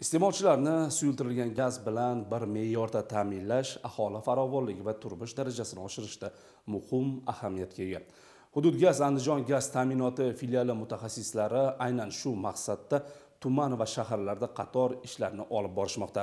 iste'molchilarni suyultirilgan gaz bilan bir me'yorda ta'minlash aholi farovonligi va turmush darajasini oshirishda muhim ahamiyatga ega. Hudud gaz andijon gaz ta'minoti filiali mutaxassislari aynan shu maqsadda tuman va shaharlarda qator ishlarni olib borishmoqda.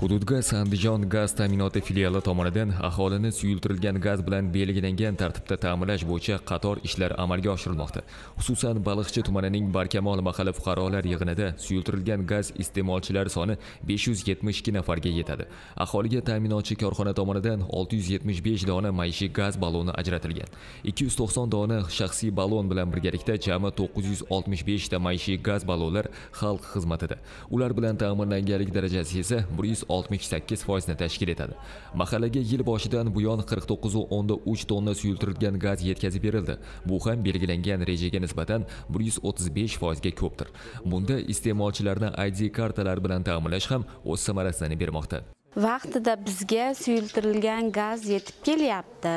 Hududga andijon gaz ta'minoti filiali tomonidan aholini suyultirilgan gaz bilan belgilangan tartibda ta'minlash bo'yicha qator ishlar amalga oshirilmoqda. Xususan baliqchi tumanining barkamol mahalla fuqarolar yig'inida suyultirilgan gaz iste'molchilari soni 572 nafarga yetadi. Aholiga ta'minotchi korxona tomonidan 675 dona maishiy gaz balloni ajratilgan. 290 dona shaxsiy ballon bilan birgalikda jami 965 ta maishiy gaz ballonlar xalq xizmatida. Ular bilan ta'minlanganlik darajasi esa 100 68 foizni tashkil etadi. Mahallaga yil boshidan buyon 49.3 tonna suyultirilgan gaz yetkazib berildi. Bu ham belgilangan rejaga nisbatan 135 foizga ko'pdir. Bunda iste'molchilarni id kartalar bilan ta'minlash ham o'z samarasini bermoqda. Vaqtida bizga suyultirilgan gaz yetib kelyapti.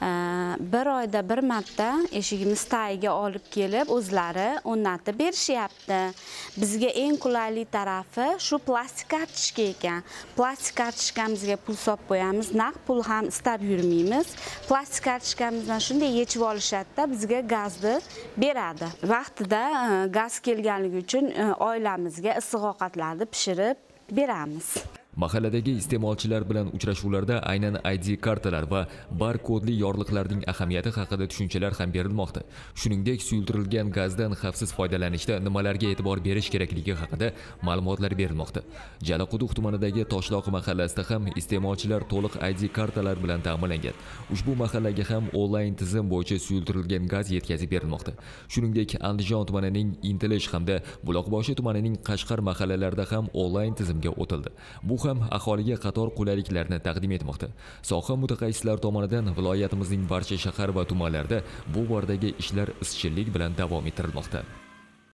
Bir oyda bir marta eshigimiz tagiga olib kelib o'zlari o'rnatib berishyapti. Bizga eng qulayli tarafi shu plastik kartochka ekan. Plastik kartochkamizga pul solib qo'yamiz naqd pul ham istab yurmaymiz. Plastik kartochkamizdan shunday yechib olishadida bizga gazni beradi. Vaqtida e, gaz kelganligi uchun e, oilamizga issiq ovqatlarni pishirib beramiz. Mahalladagi iste'molchilar bilan uchrashuvlarda aynan id kartalar va bar kodli yorliqlarning ahamiyati haqida tushunchalar ham berilmoqda. Shuningdek suyultirilgan gazdan xavfsiz foydalanishda nimalarga e'tibor berish kerakligi haqida ma'lumotlar berilmoqda. Jalaquduq tumanidagi toshloq mahallasida ham iste'molchilar to'liq id kartalar bilan ta'minlangan. Ushbu mahallaga ham onlayn tizim bo'yicha suyultirilgan gaz yetkazib berilmoqda. Shuningdek andijon tumanining intilish hamda buloqboshi tumanining qashqar mahallalarida ham onlayn tizimga o'tildi. Bu ham aholiga qator qulayliklarni taqdim etmoqda. Soha mutaxassislari tomonidan viloyatimizning barcha shahar va tumanlarida bu boradagi ishlar izchillik bilan davom ettirilmoqda.